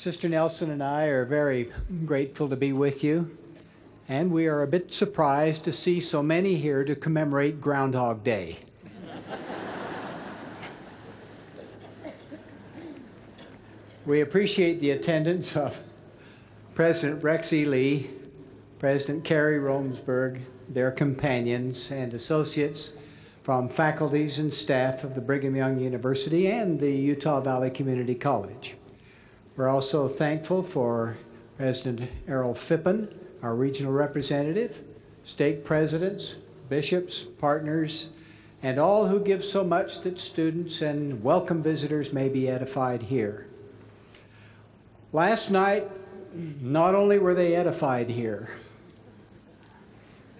Sister Nelson and I are very grateful to be with you, and we are a bit surprised to see so many here to commemorate Groundhog Day. we appreciate the attendance of President Rex E. Lee, President Kerry Romesburg, their companions and associates from faculties and staff of the Brigham Young University and the Utah Valley Community College. We're also thankful for President Errol Phippen, our regional representative, stake presidents, bishops, partners, and all who give so much that students and welcome visitors may be edified here. Last night, not only were they edified here,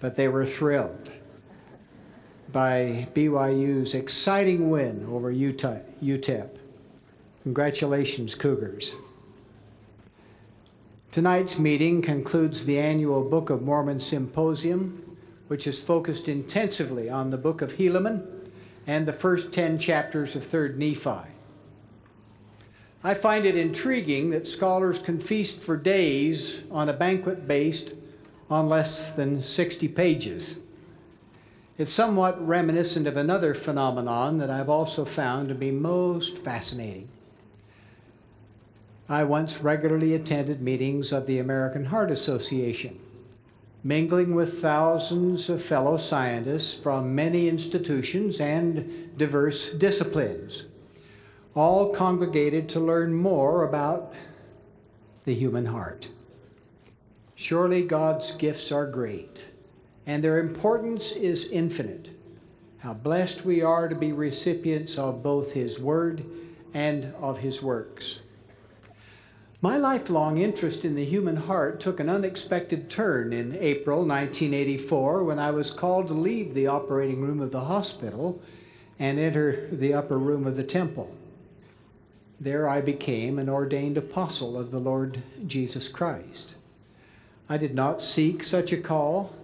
but they were thrilled by BYU's exciting win over Utah, UTEP. Congratulations, Cougars. Tonight's meeting concludes the annual Book of Mormon Symposium, which is focused intensively on the Book of Helaman and the first 10 chapters of 3rd Nephi. I find it intriguing that scholars can feast for days on a banquet based on less than 60 pages. It's somewhat reminiscent of another phenomenon that I've also found to be most fascinating. I once regularly attended meetings of the American Heart Association, mingling with thousands of fellow scientists from many institutions and diverse disciplines, all congregated to learn more about the human heart. Surely God's gifts are great, and their importance is infinite. How blessed we are to be recipients of both His Word and of His works. My lifelong interest in the human heart took an unexpected turn in April 1984 when I was called to leave the operating room of the hospital and enter the upper room of the temple. There I became an ordained apostle of the Lord Jesus Christ. I did not seek such a call,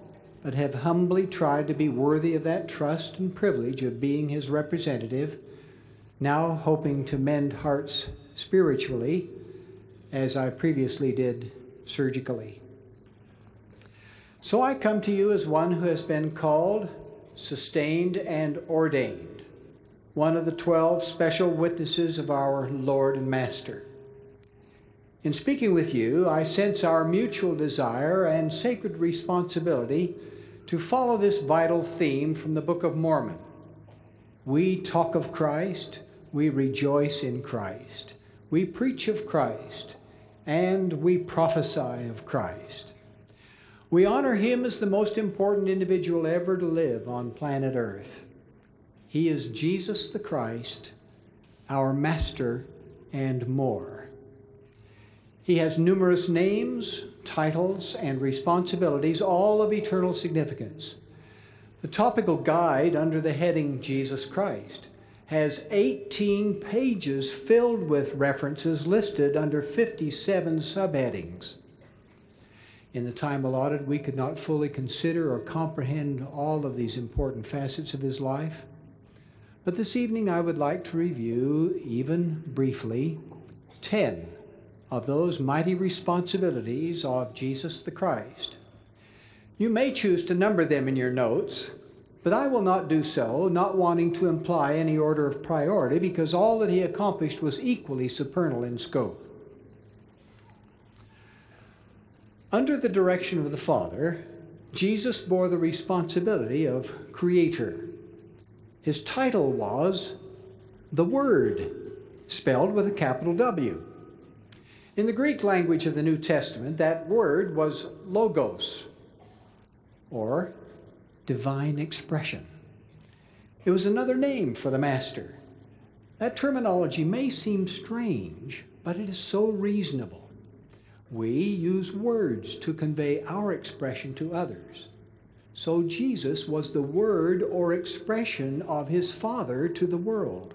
but have humbly tried to be worthy of that trust and privilege of being his representative, now hoping to mend hearts spiritually as I previously did surgically. So I come to you as one who has been called, sustained, and ordained, one of the twelve special witnesses of our Lord and Master. In speaking with you, I sense our mutual desire and sacred responsibility to follow this vital theme from the Book of Mormon. We talk of Christ, we rejoice in Christ. We preach of Christ and we prophesy of Christ. We honor him as the most important individual ever to live on planet Earth. He is Jesus the Christ, our Master, and more. He has numerous names, titles, and responsibilities, all of eternal significance. The topical guide under the heading Jesus Christ has 18 pages filled with references listed under 57 subheadings. In the time allotted, we could not fully consider or comprehend all of these important facets of his life. But this evening, I would like to review, even briefly, 10 of those mighty responsibilities of Jesus the Christ. You may choose to number them in your notes, but I will not do so, not wanting to imply any order of priority, because all that he accomplished was equally supernal in scope. Under the direction of the Father, Jesus bore the responsibility of Creator. His title was the Word, spelled with a capital W. In the Greek language of the New Testament, that word was logos, or divine expression. It was another name for the Master. That terminology may seem strange, but it is so reasonable. We use words to convey our expression to others. So Jesus was the word or expression of his Father to the world.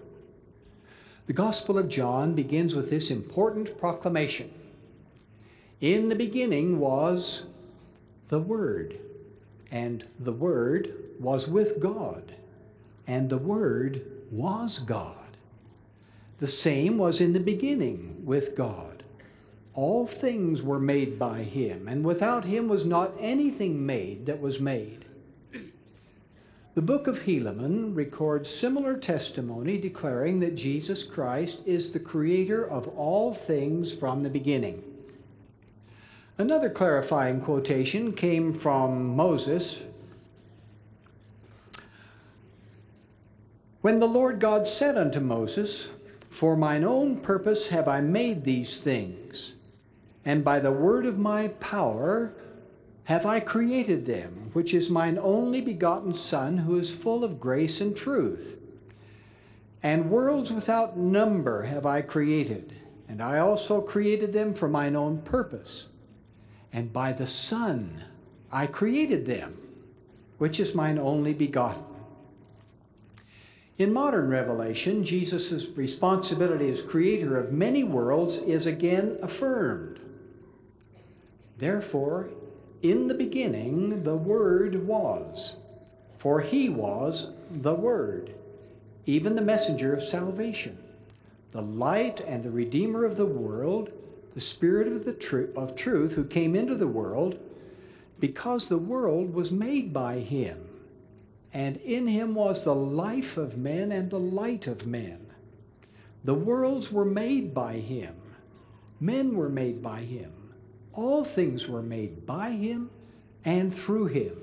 The Gospel of John begins with this important proclamation In the beginning was the Word and the Word was with God, and the Word was God. The same was in the beginning with God. All things were made by him, and without him was not anything made that was made. The book of Helaman records similar testimony declaring that Jesus Christ is the creator of all things from the beginning. Another clarifying quotation came from Moses. When the Lord God said unto Moses, For mine own purpose have I made these things, and by the word of my power have I created them, which is mine only begotten Son, who is full of grace and truth. And worlds without number have I created, and I also created them for mine own purpose. And by the Son I created them, which is mine only begotten. In modern revelation, Jesus' responsibility as creator of many worlds is again affirmed. Therefore, in the beginning, the Word was, for he was the Word, even the messenger of salvation, the light and the Redeemer of the world, the Spirit of, the tr- of truth who came into the world, because the world was made by him, and in him was the life of men and the light of men. The worlds were made by him, men were made by him all things were made by him and through him.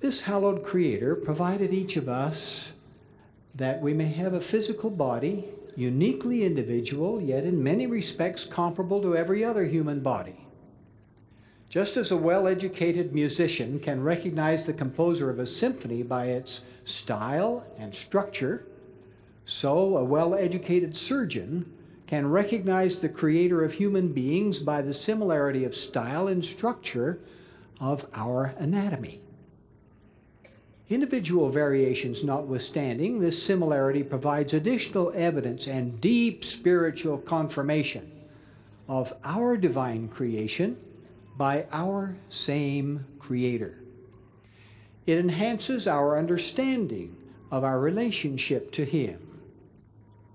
This hallowed Creator provided each of us that we may have a physical body, uniquely individual, yet in many respects comparable to every other human body. Just as a well educated musician can recognize the composer of a symphony by its style and structure, so a well educated surgeon can recognize the creator of human beings by the similarity of style and structure of our anatomy. Individual variations notwithstanding, this similarity provides additional evidence and deep spiritual confirmation of our divine creation by our same Creator. It enhances our understanding of our relationship to Him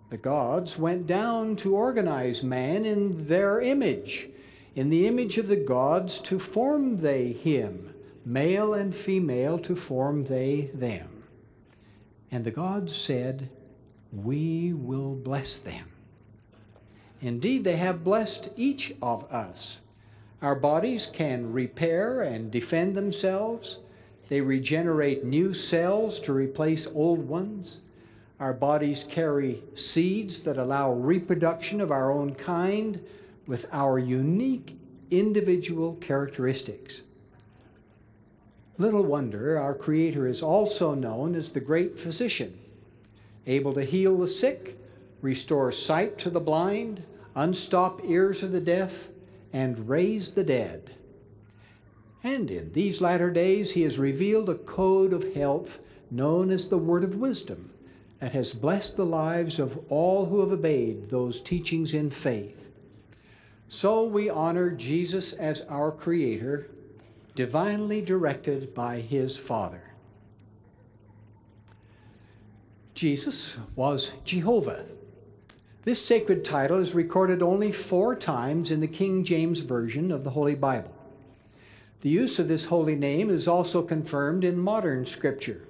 the gods went down to organize man in their image. In the image of the gods to form they him, male and female to form they them. And the gods said, We will bless them. Indeed, they have blessed each of us. Our bodies can repair and defend themselves. They regenerate new cells to replace old ones. Our bodies carry seeds that allow reproduction of our own kind with our unique individual characteristics. Little wonder our Creator is also known as the great physician, able to heal the sick, restore sight to the blind, unstop ears of the deaf, and raise the dead. And in these latter days, He has revealed a code of health known as the Word of Wisdom that has blessed the lives of all who have obeyed those teachings in faith. So we honor Jesus as our Creator, divinely directed by His Father. Jesus was Jehovah. This sacred title is recorded only four times in the King James Version of the Holy Bible. The use of this holy name is also confirmed in modern scripture.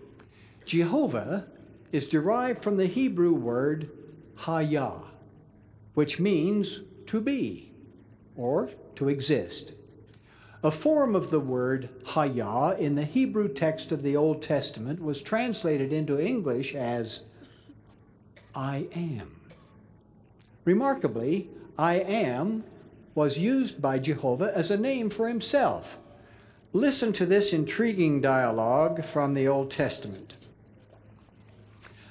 Jehovah is derived from the Hebrew word hayah, which means to be or to exist. A form of the word hayah in the Hebrew text of the Old Testament was translated into English as I am. Remarkably, I am was used by Jehovah as a name for himself. Listen to this intriguing dialogue from the Old Testament.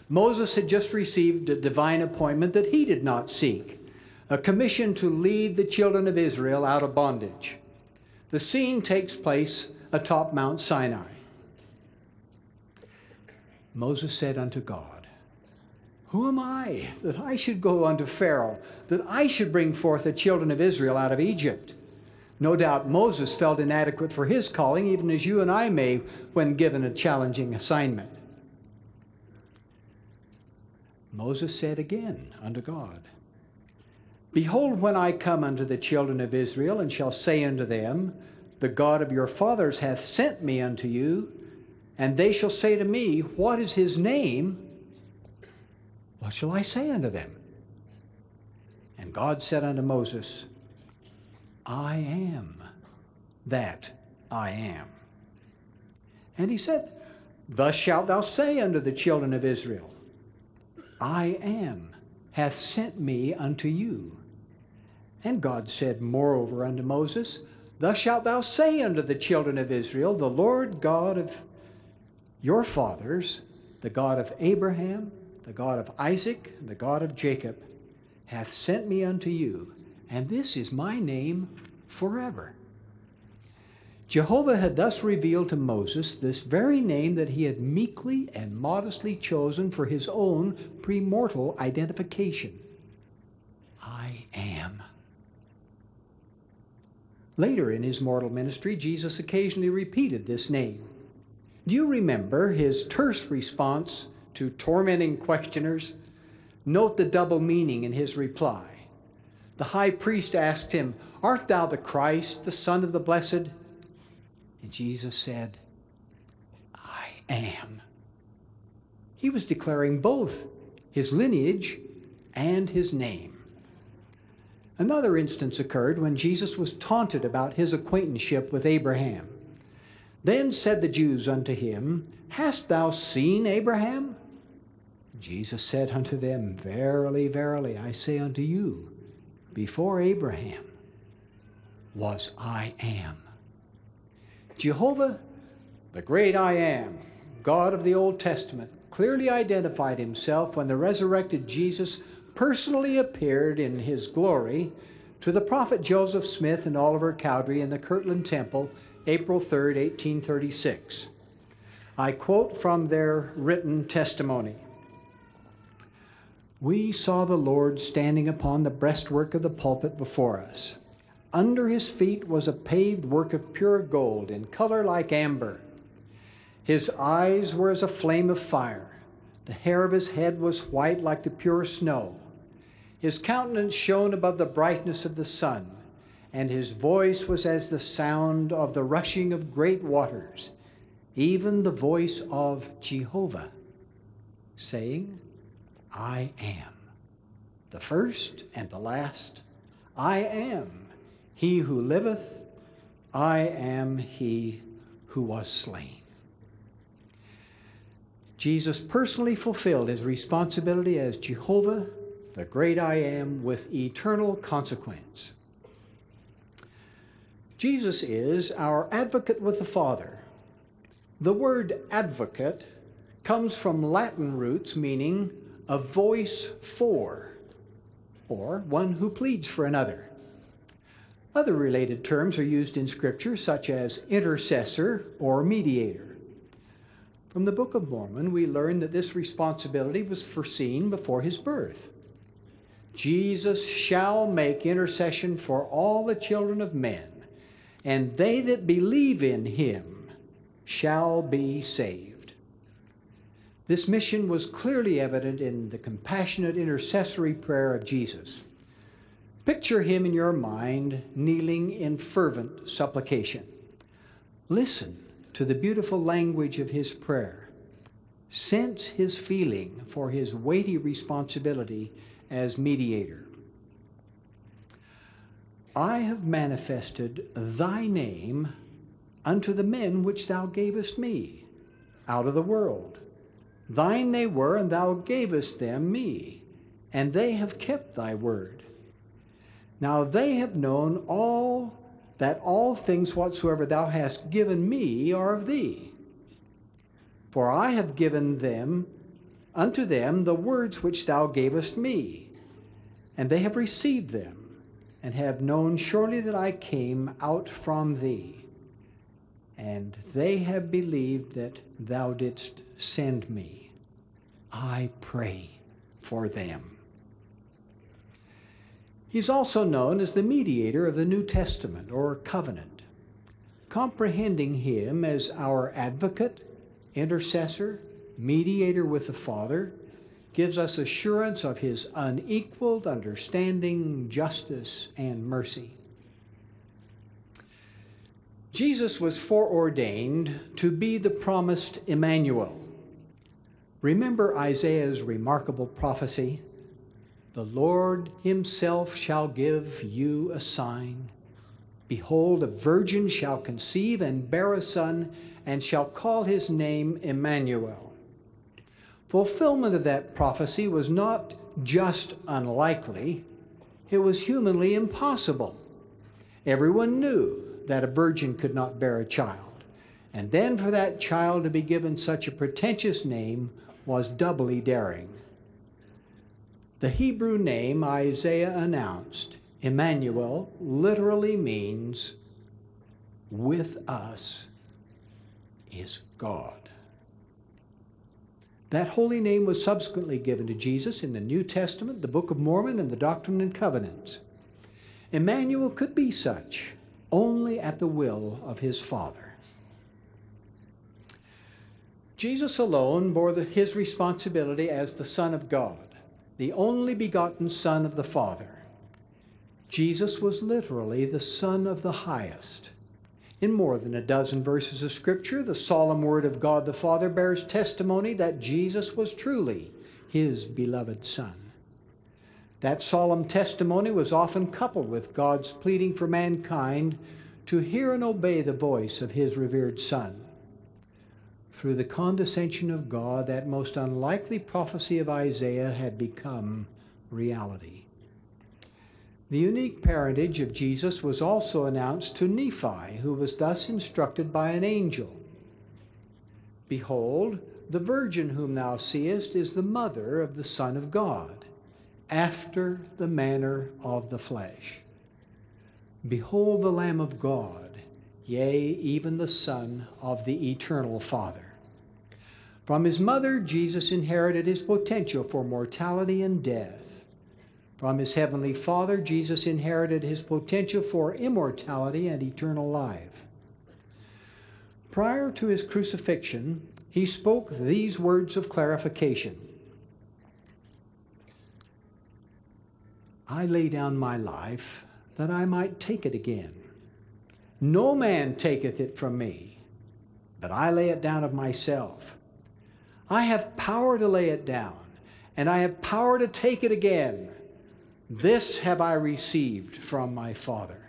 Moses had just received a divine appointment that he did not seek, a commission to lead the children of Israel out of bondage. The scene takes place atop Mount Sinai. Moses said unto God, Who am I that I should go unto Pharaoh, that I should bring forth the children of Israel out of Egypt? No doubt Moses felt inadequate for his calling, even as you and I may when given a challenging assignment. Moses said again unto God, Behold, when I come unto the children of Israel, and shall say unto them, The God of your fathers hath sent me unto you, and they shall say to me, What is his name? What shall I say unto them? And God said unto Moses, I am that I am. And he said, Thus shalt thou say unto the children of Israel, I am hath sent me unto you. And God said moreover unto Moses, Thus shalt thou say unto the children of Israel, The Lord God of your fathers, the God of Abraham, the God of Isaac, and the God of Jacob, hath sent me unto you, and this is my name forever. Jehovah had thus revealed to Moses this very name that he had meekly and modestly chosen for his own premortal identification I am. Later in his mortal ministry, Jesus occasionally repeated this name. Do you remember his terse response to tormenting questioners? Note the double meaning in his reply. The high priest asked him, Art thou the Christ, the Son of the Blessed? And Jesus said, I am. He was declaring both his lineage and his name. Another instance occurred when Jesus was taunted about his acquaintanceship with Abraham. Then said the Jews unto him, Hast thou seen Abraham? Jesus said unto them, Verily, verily, I say unto you, before Abraham was I am. Jehovah, the great I am, God of the Old Testament, clearly identified himself when the resurrected Jesus personally appeared in his glory to the prophet Joseph Smith and Oliver Cowdery in the Kirtland Temple, April 3, 1836. I quote from their written testimony. We saw the Lord standing upon the breastwork of the pulpit before us. Under his feet was a paved work of pure gold in color like amber. His eyes were as a flame of fire. The hair of his head was white like the pure snow. His countenance shone above the brightness of the sun, and his voice was as the sound of the rushing of great waters, even the voice of Jehovah, saying, I am, the first and the last. I am he who liveth, I am he who was slain. Jesus personally fulfilled his responsibility as Jehovah, the great I am, with eternal consequence. Jesus is our advocate with the Father. The word advocate comes from Latin roots meaning a voice for, or one who pleads for another. Other related terms are used in Scripture, such as intercessor or mediator. From the Book of Mormon, we learn that this responsibility was foreseen before his birth. Jesus shall make intercession for all the children of men, and they that believe in him shall be saved. This mission was clearly evident in the compassionate intercessory prayer of Jesus. Picture him in your mind kneeling in fervent supplication. Listen to the beautiful language of his prayer. Sense his feeling for his weighty responsibility as mediator. I have manifested thy name unto the men which thou gavest me out of the world. Thine they were, and thou gavest them me, and they have kept thy word. Now they have known all that all things whatsoever thou hast given me are of thee. For I have given them unto them the words which thou gavest me, and they have received them, and have known surely that I came out from thee. And they have believed that thou didst send me. I pray for them. He's also known as the mediator of the New Testament or covenant. Comprehending him as our advocate, intercessor, mediator with the Father, gives us assurance of his unequaled understanding, justice, and mercy. Jesus was foreordained to be the promised Emmanuel. Remember Isaiah's remarkable prophecy The Lord himself shall give you a sign. Behold, a virgin shall conceive and bear a son, and shall call his name Emmanuel. Fulfillment of that prophecy was not just unlikely, it was humanly impossible. Everyone knew that a virgin could not bear a child, and then for that child to be given such a pretentious name was doubly daring. The Hebrew name Isaiah announced Emmanuel literally means with us is God. That holy name was subsequently given to Jesus in the New Testament, the Book of Mormon, and the Doctrine and Covenants. Emmanuel could be such only at the will of his Father. Jesus alone bore the, his responsibility as the Son of God, the only begotten Son of the Father. Jesus was literally the Son of the highest. In more than a dozen verses of Scripture, the solemn word of God the Father bears testimony that Jesus was truly his beloved Son. That solemn testimony was often coupled with God's pleading for mankind to hear and obey the voice of his revered Son. Through the condescension of God, that most unlikely prophecy of Isaiah had become reality. The unique parentage of Jesus was also announced to Nephi, who was thus instructed by an angel Behold, the virgin whom thou seest is the mother of the Son of God, after the manner of the flesh. Behold the Lamb of God, yea, even the Son of the eternal Father. From his mother, Jesus inherited his potential for mortality and death. From his heavenly Father, Jesus inherited his potential for immortality and eternal life. Prior to his crucifixion, he spoke these words of clarification I lay down my life that I might take it again. No man taketh it from me, but I lay it down of myself. I have power to lay it down, and I have power to take it again. This have I received from my Father.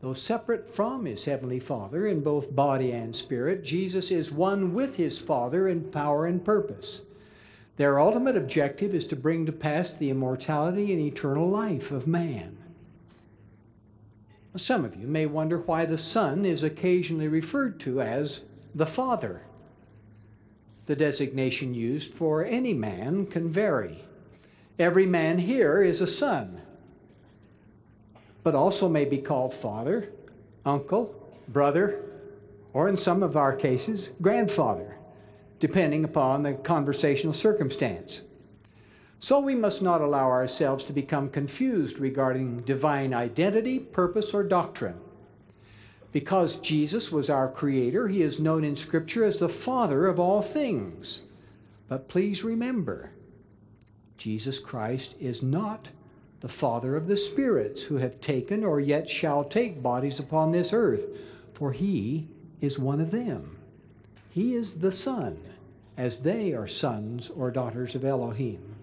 Though separate from his heavenly Father in both body and spirit, Jesus is one with his Father in power and purpose. Their ultimate objective is to bring to pass the immortality and eternal life of man. Some of you may wonder why the Son is occasionally referred to as the Father. The designation used for any man can vary. Every man here is a son, but also may be called father, uncle, brother, or in some of our cases, grandfather, depending upon the conversational circumstance. So we must not allow ourselves to become confused regarding divine identity, purpose, or doctrine. Because Jesus was our Creator, He is known in Scripture as the Father of all things. But please remember, Jesus Christ is not the Father of the spirits who have taken or yet shall take bodies upon this earth, for he is one of them. He is the Son, as they are sons or daughters of Elohim.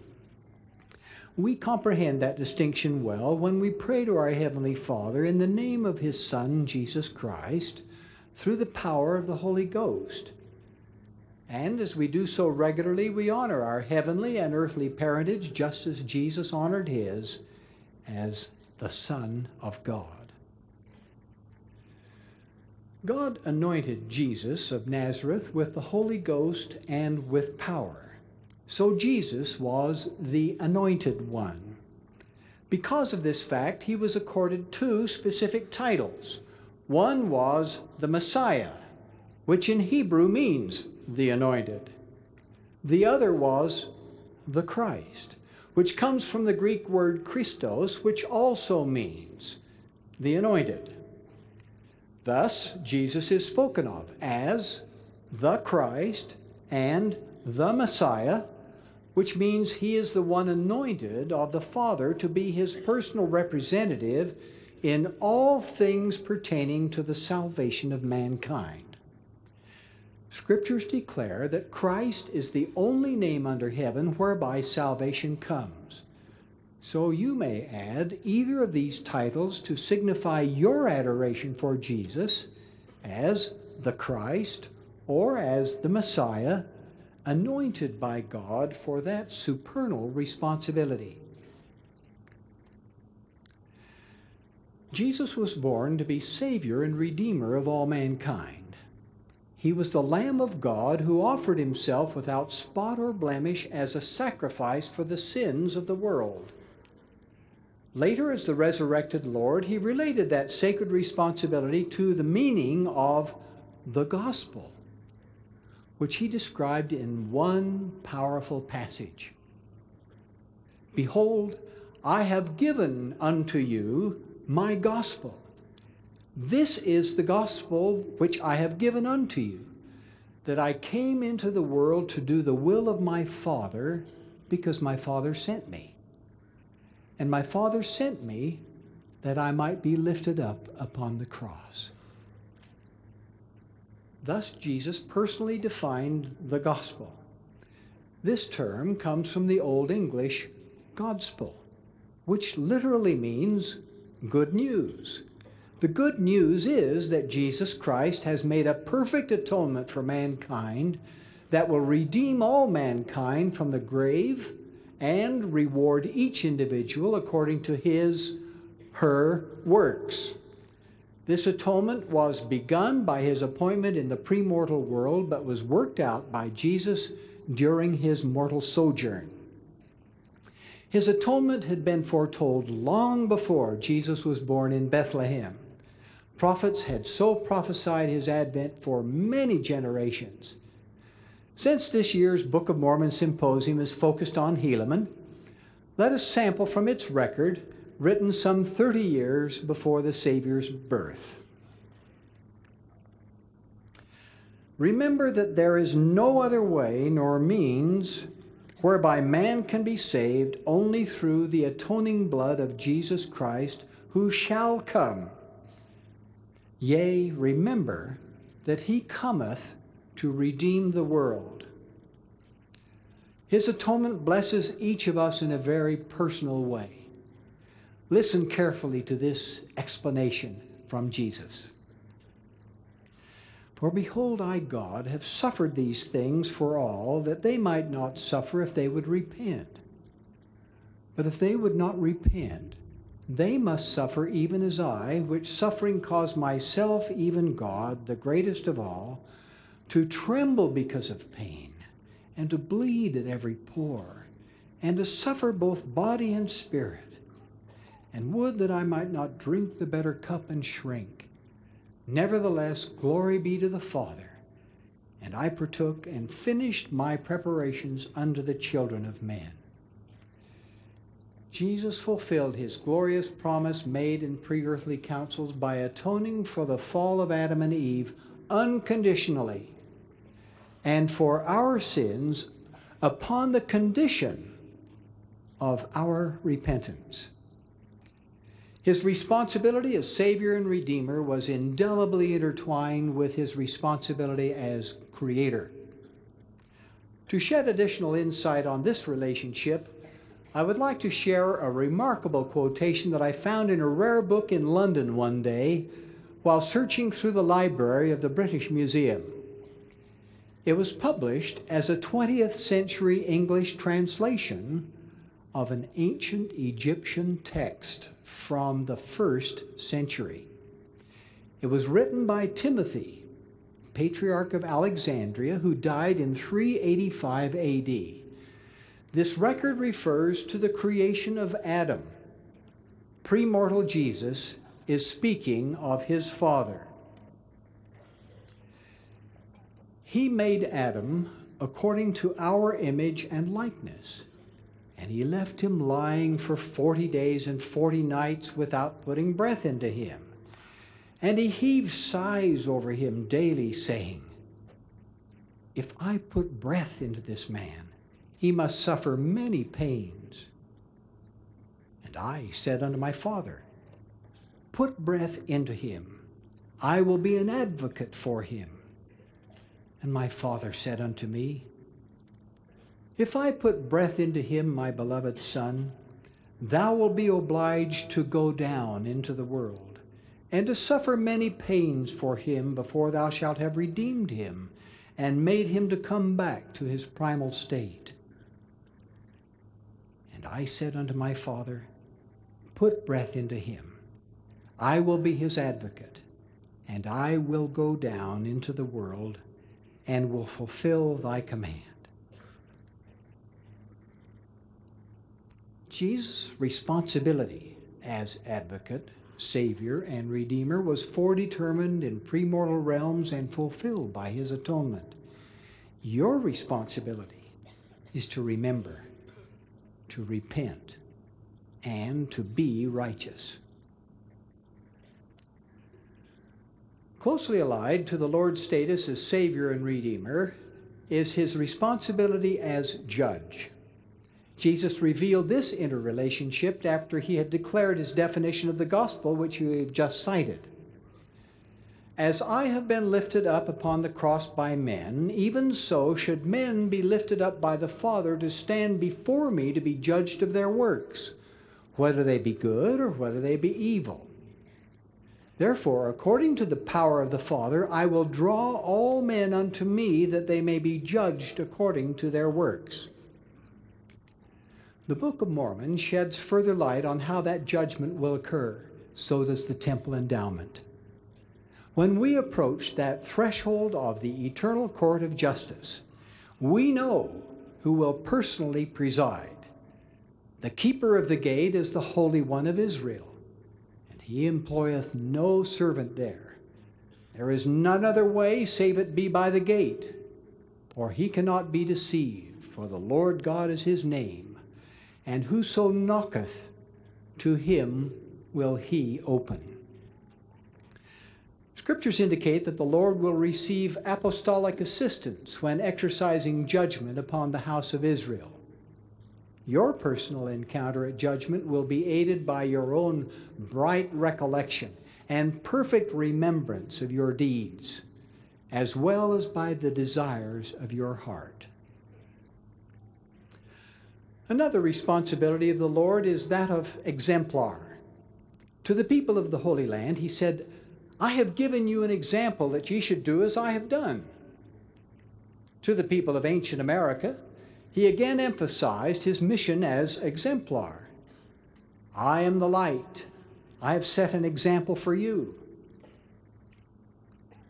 We comprehend that distinction well when we pray to our Heavenly Father in the name of His Son, Jesus Christ, through the power of the Holy Ghost. And as we do so regularly, we honor our heavenly and earthly parentage just as Jesus honored his as the Son of God. God anointed Jesus of Nazareth with the Holy Ghost and with power. So Jesus was the anointed one. Because of this fact, he was accorded two specific titles. One was the Messiah, which in Hebrew means the anointed. The other was the Christ, which comes from the Greek word Christos, which also means the anointed. Thus, Jesus is spoken of as the Christ and the Messiah, which means he is the one anointed of the Father to be his personal representative in all things pertaining to the salvation of mankind. Scriptures declare that Christ is the only name under heaven whereby salvation comes. So you may add either of these titles to signify your adoration for Jesus as the Christ or as the Messiah, anointed by God for that supernal responsibility. Jesus was born to be Savior and Redeemer of all mankind. He was the Lamb of God who offered himself without spot or blemish as a sacrifice for the sins of the world. Later, as the resurrected Lord, he related that sacred responsibility to the meaning of the gospel, which he described in one powerful passage Behold, I have given unto you my gospel. This is the gospel which I have given unto you, that I came into the world to do the will of my Father, because my Father sent me. And my Father sent me that I might be lifted up upon the cross. Thus, Jesus personally defined the godspel. This term comes from the Old English gospel, which literally means good news. The good news is that Jesus Christ has made a perfect atonement for mankind that will redeem all mankind from the grave and reward each individual according to his, her works. This atonement was begun by his appointment in the premortal world, but was worked out by Jesus during his mortal sojourn. His atonement had been foretold long before Jesus was born in Bethlehem. Prophets had so prophesied his advent for many generations. Since this year's Book of Mormon symposium is focused on Helaman, let us sample from its record, written some 30 years before the Savior's birth. Remember that there is no other way nor means whereby man can be saved only through the atoning blood of Jesus Christ, who shall come. Yea, remember that he cometh to redeem the world. His atonement blesses each of us in a very personal way. Listen carefully to this explanation from Jesus. For behold, I, God, have suffered these things for all, that they might not suffer if they would repent. But if they would not repent, they must suffer even as I, which suffering caused myself, even God, the greatest of all, to tremble because of pain, and to bleed at every pore, and to suffer both body and spirit. And would that I might not drink the better cup and shrink. Nevertheless, glory be to the Father. And I partook and finished my preparations unto the children of men. Jesus fulfilled his glorious promise made in pre earthly councils by atoning for the fall of Adam and Eve unconditionally and for our sins upon the condition of our repentance. His responsibility as Savior and Redeemer was indelibly intertwined with his responsibility as Creator. To shed additional insight on this relationship, I would like to share a remarkable quotation that I found in a rare book in London one day while searching through the library of the British Museum. It was published as a 20th century English translation of an ancient Egyptian text from the first century. It was written by Timothy, patriarch of Alexandria, who died in 385 AD. This record refers to the creation of Adam. Premortal Jesus is speaking of his father. He made Adam according to our image and likeness. And he left him lying for 40 days and 40 nights without putting breath into him. And he heaved sighs over him daily, saying, If I put breath into this man, he must suffer many pains. And I said unto my father, Put breath into him, I will be an advocate for him. And my father said unto me, If I put breath into him, my beloved son, thou wilt be obliged to go down into the world, and to suffer many pains for him before thou shalt have redeemed him, and made him to come back to his primal state. And I said unto my father, Put breath into him. I will be his advocate, and I will go down into the world and will fulfill thy command. Jesus' responsibility as advocate, Savior, and Redeemer was foredetermined in premortal realms and fulfilled by his atonement. Your responsibility is to remember, to repent, and to be righteous. Closely allied to the Lord's status as Savior and Redeemer is his responsibility as judge. Jesus revealed this interrelationship after he had declared his definition of the gospel, which you have just cited. As I have been lifted up upon the cross by men, even so should men be lifted up by the Father to stand before me to be judged of their works, whether they be good or whether they be evil. Therefore, according to the power of the Father, I will draw all men unto me that they may be judged according to their works. The Book of Mormon sheds further light on how that judgment will occur. So does the temple endowment. When we approach that threshold of the eternal court of justice, we know who will personally preside. The keeper of the gate is the Holy One of Israel and he employeth no servant there. There is none other way save it be by the gate, for he cannot be deceived, for the Lord God is his name, and whoso knocketh, to him will he open. Scriptures indicate that the Lord will receive apostolic assistance when exercising judgment upon the house of Israel. Your personal encounter at judgment will be aided by your own bright recollection and perfect remembrance of your deeds, as well as by the desires of your heart. Another responsibility of the Lord is that of exemplar. To the people of the Holy Land, he said, I have given you an example that ye should do as I have done. To the people of ancient America, he again emphasized his mission as exemplar. I am the light. I have set an example for you.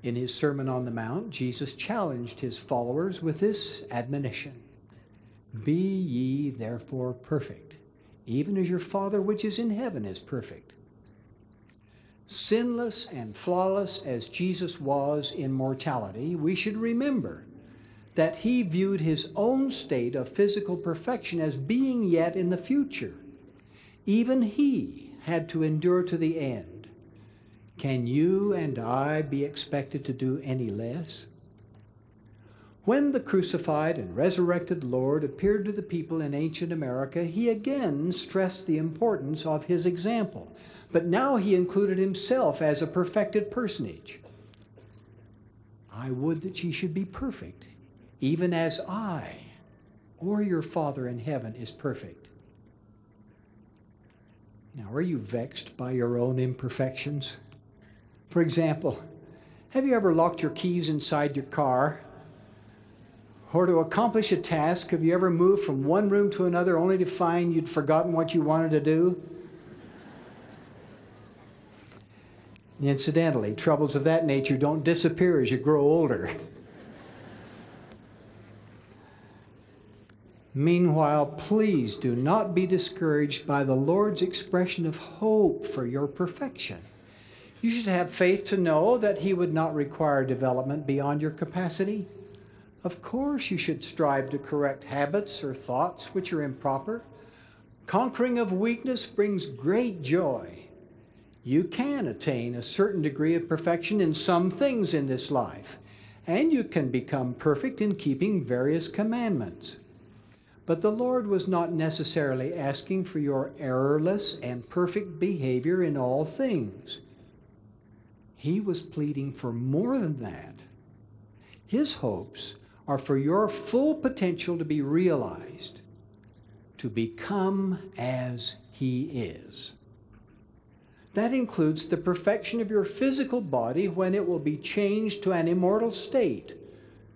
In his Sermon on the Mount, Jesus challenged his followers with this admonition Be ye therefore perfect, even as your Father which is in heaven is perfect. Sinless and flawless as Jesus was in mortality, we should remember that he viewed his own state of physical perfection as being yet in the future. Even he had to endure to the end. Can you and I be expected to do any less? When the crucified and resurrected Lord appeared to the people in ancient America, he again stressed the importance of his example, but now he included himself as a perfected personage. I would that ye should be perfect, even as I or your Father in heaven is perfect. Now, are you vexed by your own imperfections? For example, have you ever locked your keys inside your car? Or to accomplish a task, have you ever moved from one room to another only to find you'd forgotten what you wanted to do? Incidentally, troubles of that nature don't disappear as you grow older. Meanwhile, please do not be discouraged by the Lord's expression of hope for your perfection. You should have faith to know that He would not require development beyond your capacity. Of course, you should strive to correct habits or thoughts which are improper. Conquering of weakness brings great joy. You can attain a certain degree of perfection in some things in this life, and you can become perfect in keeping various commandments. But the Lord was not necessarily asking for your errorless and perfect behavior in all things. He was pleading for more than that. His hopes are for your full potential to be realized, to become as He is. That includes the perfection of your physical body when it will be changed to an immortal state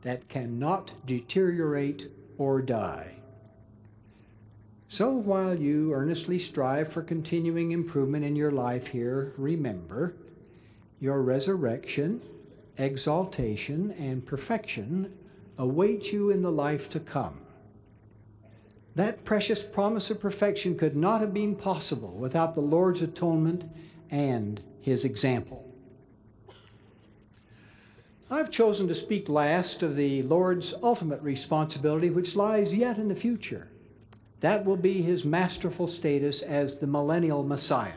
that cannot deteriorate or die. So while you earnestly strive for continuing improvement in your life here, remember your resurrection, exaltation, and perfection await you in the life to come. That precious promise of perfection could not have been possible without the Lord's atonement and his example. I've chosen to speak last of the Lord's ultimate responsibility, which lies yet in the future. That will be his masterful status as the millennial Messiah.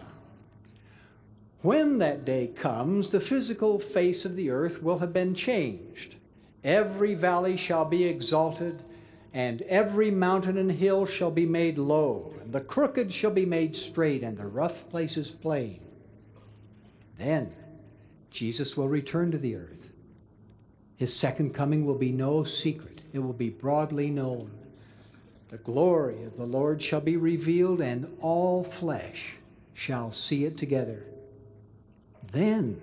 When that day comes, the physical face of the earth will have been changed. Every valley shall be exalted, and every mountain and hill shall be made low, and the crooked shall be made straight, and the rough places plain. Then Jesus will return to the earth. His second coming will be no secret, it will be broadly known. The glory of the Lord shall be revealed, and all flesh shall see it together. Then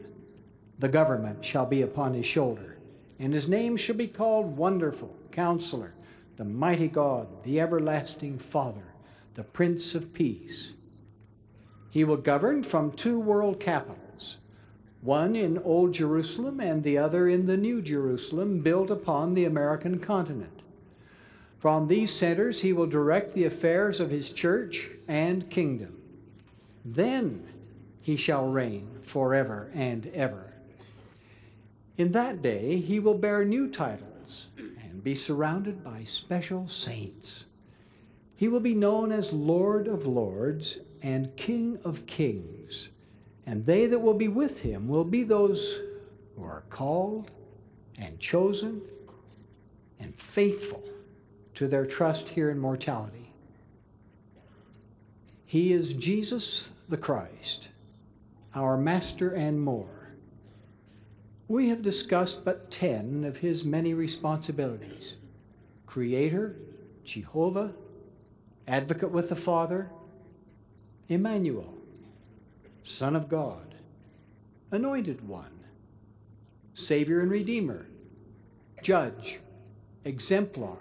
the government shall be upon his shoulder, and his name shall be called Wonderful, Counselor, the Mighty God, the Everlasting Father, the Prince of Peace. He will govern from two world capitals one in Old Jerusalem and the other in the New Jerusalem, built upon the American continent. From these centers, he will direct the affairs of his church and kingdom. Then he shall reign forever and ever. In that day, he will bear new titles and be surrounded by special saints. He will be known as Lord of Lords and King of Kings and they that will be with him will be those who are called and chosen and faithful to their trust here in mortality. He is Jesus the Christ, our Master and more. We have discussed but 10 of his many responsibilities Creator, Jehovah, Advocate with the Father, Emmanuel, Son of God, Anointed One, Savior and Redeemer, Judge, Exemplar,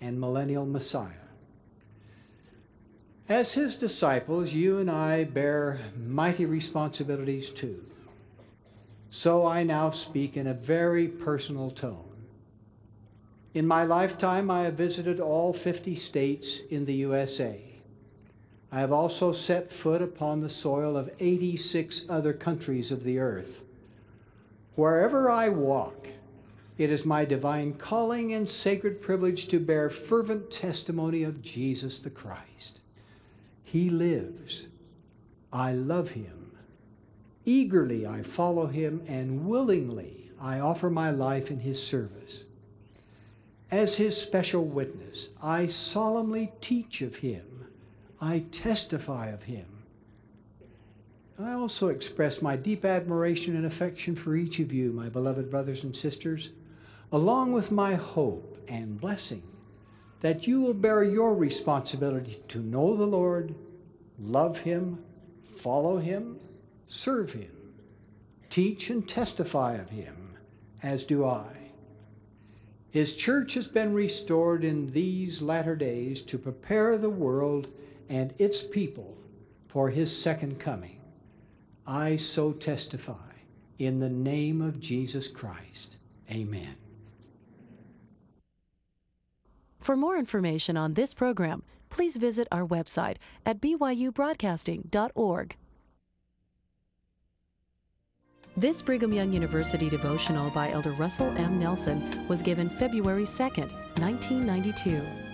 and Millennial Messiah. As his disciples, you and I bear mighty responsibilities too. So I now speak in a very personal tone. In my lifetime, I have visited all 50 states in the USA. I have also set foot upon the soil of 86 other countries of the earth. Wherever I walk, it is my divine calling and sacred privilege to bear fervent testimony of Jesus the Christ. He lives. I love him. Eagerly I follow him, and willingly I offer my life in his service. As his special witness, I solemnly teach of him I testify of him. I also express my deep admiration and affection for each of you, my beloved brothers and sisters, along with my hope and blessing that you will bear your responsibility to know the Lord, love him, follow him, serve him, teach and testify of him, as do I. His church has been restored in these latter days to prepare the world and its people for his second coming. I so testify in the name of Jesus Christ. Amen. For more information on this program, please visit our website at byubroadcasting.org. This Brigham Young University devotional by Elder Russell M. Nelson was given February 2nd, 1992.